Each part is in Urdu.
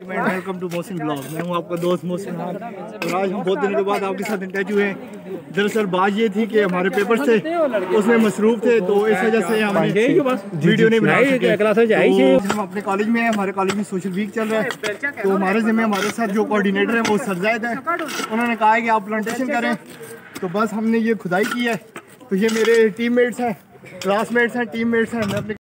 ویلکم ٹو محسن بلاگ میں ہوں آپ کا دوست محسن خان اور آج ہم بہت دنوں کے بعد آپ کے ساتھ انٹیچ ہوئے ہیں. دراصل بات یہ تھی کہ ہمارے پیپر تھے اس میں مصروف تھے تو اس وجہ سے ہم نے ویڈیو نہیں بنا سکے۔ ہم اپنے کالج میں ہیں ہمارے کالج میں سوشل ویک چل رہا ہے۔ تو ہمارے ذمہ ہمارے ساتھ جو کوارڈینیٹر ہیں وہ سرزائد ہیں۔ انہوں نے کہا ہے کہ آپ پلانٹیشن کریں۔ تو بس ہم نے یہ کھدائی کی ہے۔ تو یہ میرے ٹیم میٹس ہیں کلاس میٹس ہیں ٹیم میٹس ہیں۔ میں اپنے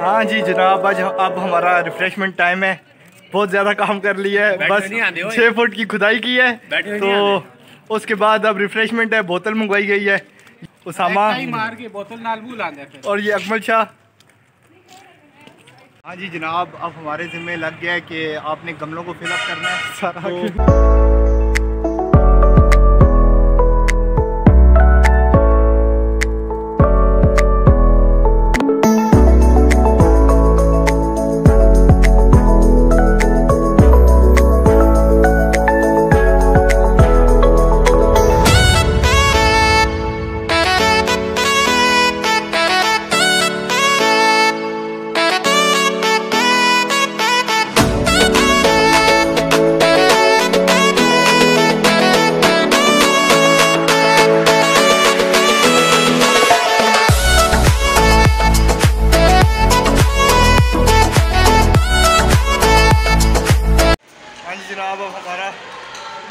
ہاں جی جناب آج اب ہمارا ریفریشمنٹ ٹائم ہے۔ بہت زیادہ کام کر لیا ہے۔ بس چھ فٹ کی کھدائی کی ہے۔ تو اس کے بعد اب ریفریشمنٹ ہے بوتل منگوائی گئی ہے۔ اسامہ۔ اور یہ اکمل شاہ۔ ہاں جی جناب اب ہمارے ذمہ لگ گیا ہے کہ آپ نے گملوں کو فل اپ کرنا ہے۔ سارا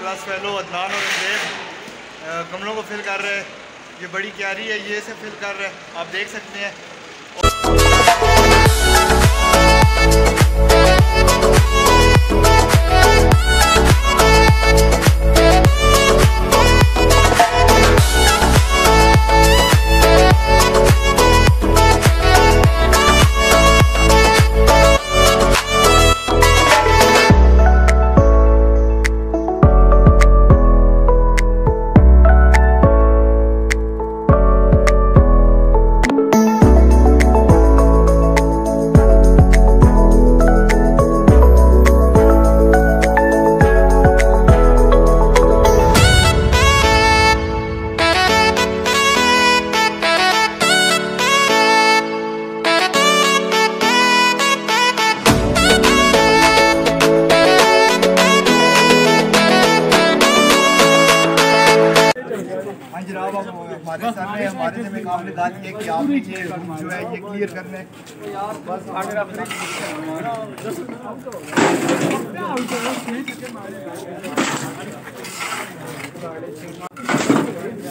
کلاس فیلو عدنان اور امدیب گملوں کو فل کر رہے یہ بڑی کیاری ہے، یہ اسے فل کر رہے آپ دیکھ سکتے ہیں۔ ہمارے سامنے ہمارے سے میں کام داد یہ کہ آپ مجھے جو ہے یہ کلیر کرنا ہے بس آگر آپ نے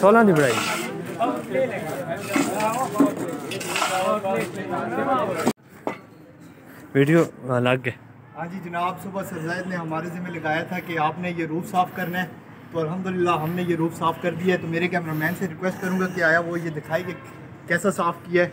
سولہ دی بڑھائی ویڈیو لگ گئے۔ ہاں جی جناب صبح سر نے ہمارے ذمہ لگایا تھا کہ آپ نے یہ روح صاف کرنا ہے۔ تو الحمدللہ ہم نے یہ روف صاف کر دیا ہے تو میرے کیمرہ مین سے ریکویسٹ کروں گا کہ آیا وہ یہ دکھائے کہ کیسا صاف کیا ہے۔